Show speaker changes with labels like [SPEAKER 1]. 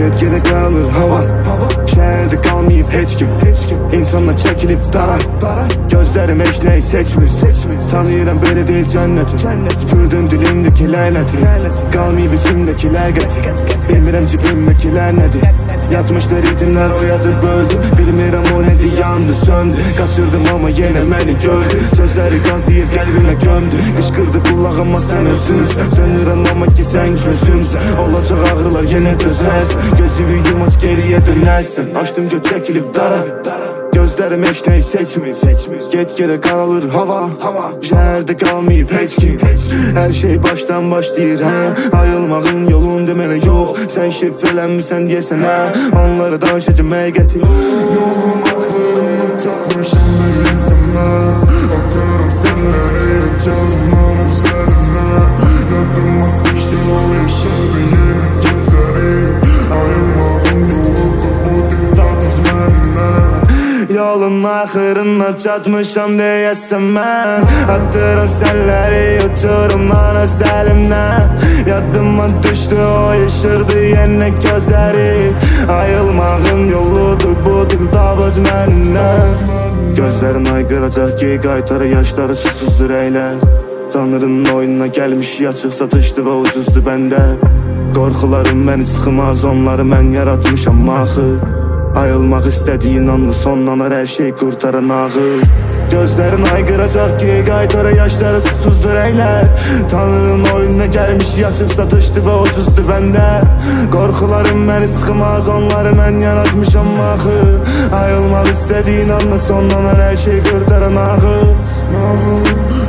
[SPEAKER 1] Gölgede kalır hava. Şehirde kalmayıp hiç kim? İnsanla çekilip darar Gözlerim hiç ney seçmir Tanıyorum böyle değil cenneti. Türdüm dilimdeki leyleti Kalmayıp içimdeki lergeti Bilmirəm cibimdəkilər nədir Yatmışlar itimlər oyadır böldü. Bilmirəm o nədir yandı söndü. Qaçırdım ama yenə məni gördü. Sözləri qazıyıb qəlbimə gömdü. Qışqırdı qulağıma sən özünüz sən gözümsən Olacaq ağrılar yenə dözərsən Gözünü yumaç geriyə dönərsən Açdım göz çəkilib dara. Gözlərim heç nəyi seçmir Get-gedə qaralır hava. Şəhərdə qalmayıb heç kim Hər şey başdan başlayır hə Ayılmağın yolun deməli yox Sən şifrələnmirsən deyəsən hə Onları danışacağım həqiqəti
[SPEAKER 2] Yolun axırına çatmışım deyilsən mən Atıram sənləri canım
[SPEAKER 1] axırına çatmışam deyəsən mən Atıram sənləri uçurumdan öz əlimdən Yadıma düşdü o yaşırdı yenə gözləri Ayılmağın yoludur bu dil tapız məndən Gözlərin aygıracaq ki qaytarı yaşları susuzdur əylər Tanrının oyununa gəlmiş açıq satışdı və ucuzdu bəndə Qorxularım məni sıxmaz onları mən yaratmışam axır Ayılmaq istədiyin anda sonlanar hər şey qurtaran ağıl Gözlərin aygıracaq ki qaytara yaşları susuzdur əylər Tanrının oyununa gəlmiş açıq satışdı və ucuzdu bəndə Qorxularım məni sıxmaz onları mən yaratmışam axı Ayılmaq istədiyin anda sonlanar hər şey qurtaran ağıl
[SPEAKER 2] Nağıl